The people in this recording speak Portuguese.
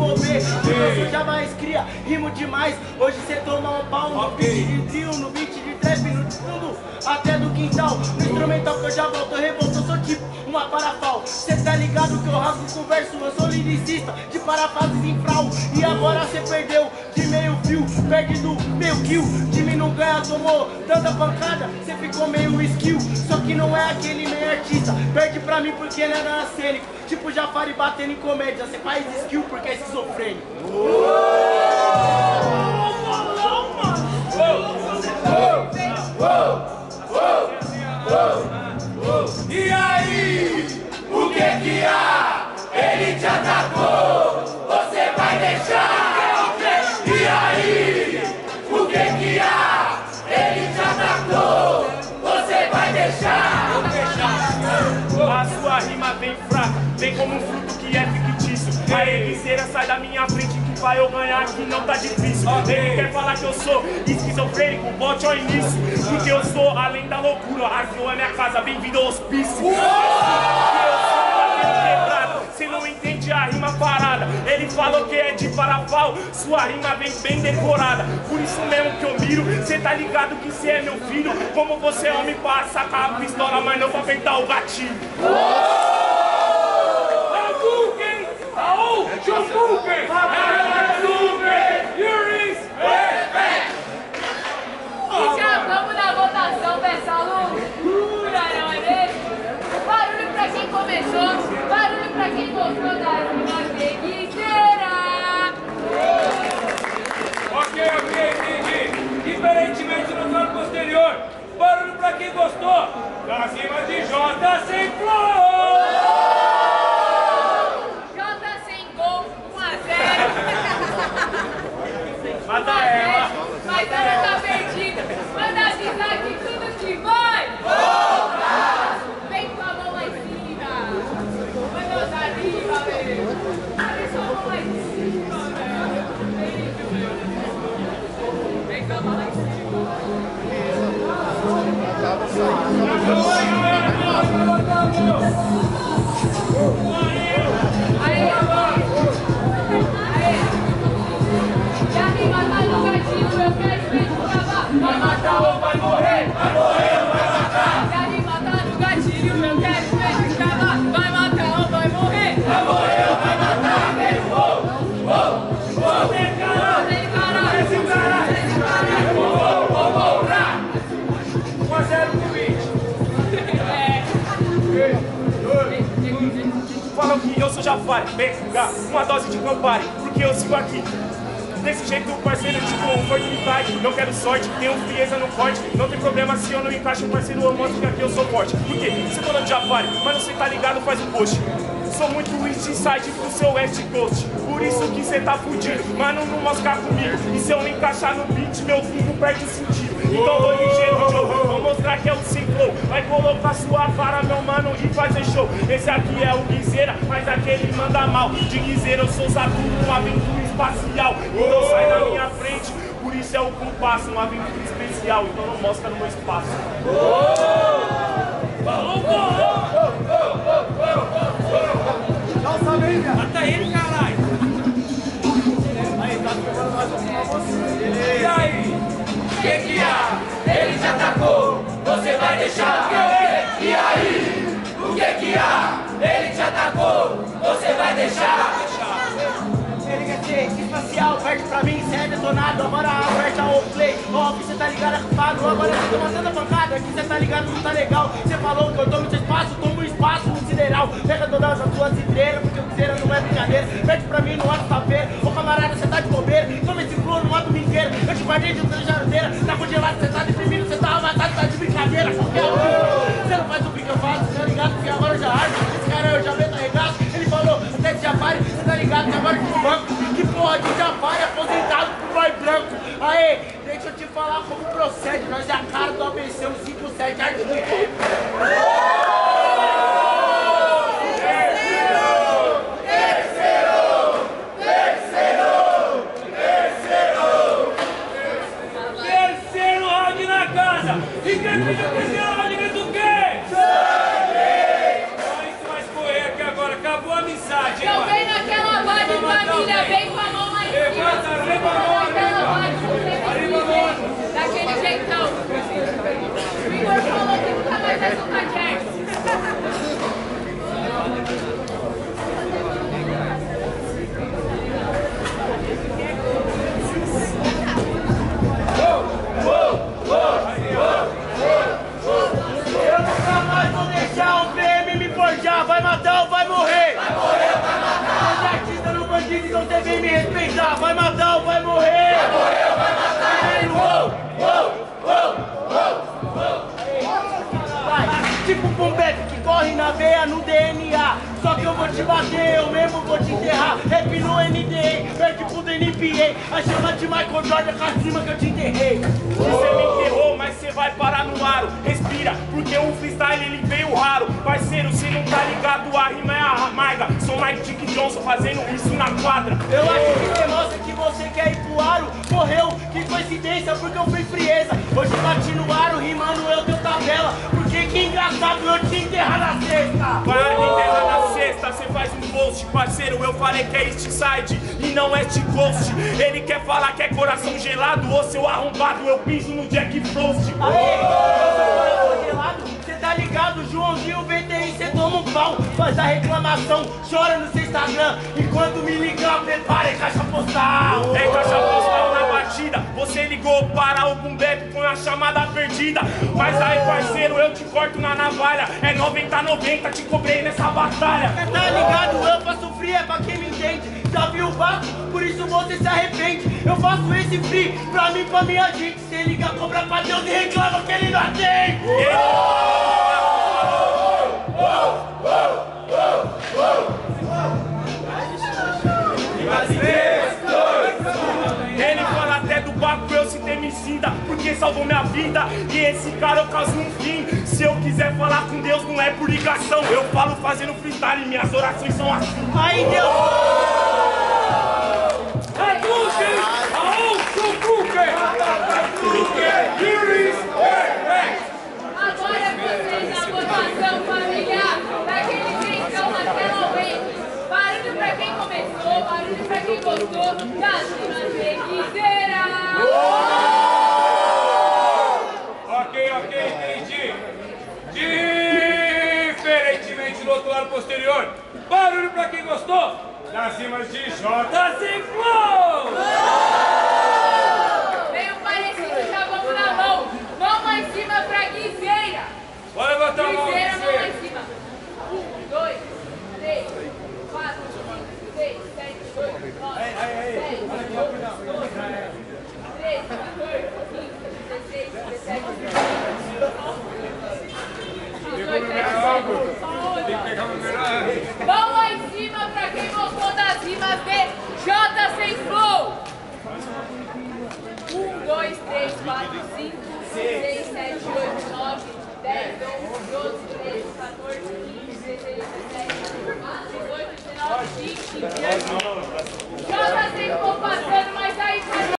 tudo vai desenvolver. Eu sou já mais cria, rimo demais. Hoje cê toma um pau no beat de trio, no beat de trap, no fundo até do quintal. No instrumental que eu já volto, eu revolto, eu sou tipo uma parafal. Cê tá ligado que eu rasgo com verso, eu sou liricista de parafases em frau. E agora cê perdeu perde do meio kill. Time não ganha, tomou tanta pancada, cê ficou meio skill. Só que não é aquele meio artista, perde pra mim porque não é na cênico. Tipo Jafari batendo em comédia, cê faz skill porque é esquizofrênico. E vai eu ganhar que não tá difícil. Ele quer falar que eu sou esquizofrênico, bote ao início. Porque eu sou além da loucura, aqui é minha casa, bem-vindo ao hospício. Cê não entende a rima parada. Ele falou que é de parafal, sua rima vem bem decorada. Por isso mesmo que eu miro, cê tá ligado que cê é meu filho. Como você é homem pra sacar a pistola, mas não pra apertar o gatilho. Hadouken! Aô, Shoryuken! Hadouken! Yuris! E já vamos na votação dessa loucura, não é mesmo? Barulho pra quem começou, barulho pra quem gostou da rima preguiceira. Ok, ok, entendi. Diferentemente no ano posterior, barulho pra quem gostou das rimas de J sem flor! Sou Jafari, vem cá, uma dose de Campari, porque eu sigo aqui. Desse jeito, parceiro, tipo, oportunidade, não quero sorte, tenho frieza no corte, não tem problema se eu não encaixo, parceiro, eu mostro que aqui eu sou forte. Porque você falando de Jafari, mas você tá ligado, faz um post. Sou muito East Side pro seu West Coast, por isso que cê tá fudido, mano, não moscar comigo. E se eu me encaixar no beat, meu fumo perde o sentido. Então ligeiro, Joe, vou mostrar que é o ciclo. Vai colocar sua vara, meu mano, e fazer show. Esse aqui é o Guizeira, mas aquele manda mal. De Guizeira eu sou Saturno, uma aventura espacial. Então sai da minha frente, por isso é o compasso, uma aventura especial. Então não mostra no meu espaço. Mata deixar? Ser espacial, perde pra mim, cê é detonado. Agora aperta o play, ó, que cê tá ligado, culpado. Agora cê toma tanta pancada que cê tá ligado, não tá legal. Cê falou que eu tomo seu espaço, tomo espaço no sideral. Pega todas as suas ideiras, porque o quiseira não é brincadeira. Perde pra mim no quarta-feira, ô camarada, cê tá de bobeira. falar como procede, nós é a cara do ABC 157 Arquivo. Então vem naquela de família, vem com a mão mais cima. Levanta, levanta, levanta. Daquele jeitão. O Igor falou DNA. Só que eu vou te bater, eu mesmo vou te enterrar. Rap no NDA, perto pro NPA. A chama de Michael Jordan com a cima que eu te enterrei. Você me enterrou, mas você vai parar no aro. Respira, porque o freestyle ele veio raro. Parceiro, você não tá ligado, a rima é a amarga. Sou Mike Dick Johnson fazendo isso na quadra. Eu acho que demonstra que você quer ir pro aro. Morreu, que coincidência, porque eu fui frieza. Hoje bati no aro, rimando eu teu Porque que engraçado eu te enterrar na sexta. Para me enterrar na sexta, você faz um post, parceiro. Eu falei que é East Side e não é East Coast. Ele quer falar que é coração gelado, ô seu arrombado, eu piso no Jack Frost. Aê, eu sou coração gelado, cê tá ligado, Joãozinho VTI, cê toma um pau, faz a reclamação, chora no seu Instagram, e quando me ligar, prepare caixa postal. É caixa postal na batida, você ligou para o boom bap com a chamada perdida. Mas aí, parceiro, eu te corto na navalha. É 90-90, te cobrei nessa batalha. Tá ligado, eu faço free, é pra quem me entende. Já viu o vaso, por isso você se arrepende. Eu faço esse free pra mim, pra minha gente. Cê liga, cobra pra Deus e reclama que ele não atende. Salvou minha vida. E esse cara eu caso um fim. Se eu quiser falar com Deus, não é por ligação. Eu falo fazendo freestyle, minhas orações são assim. Aí, Deus, Hadouken! Aouchukuken! Hadouken! Iris! Perfect! Agora vocês na votação, família. Daquele jeitão naquela way. Barulho pra quem começou, barulho pra quem gostou. Das rimas requiseira. Ok, ok, entendi. Diferentemente do outro lado posterior. Barulho pra quem gostou. Das rimas de J. Sem Flow!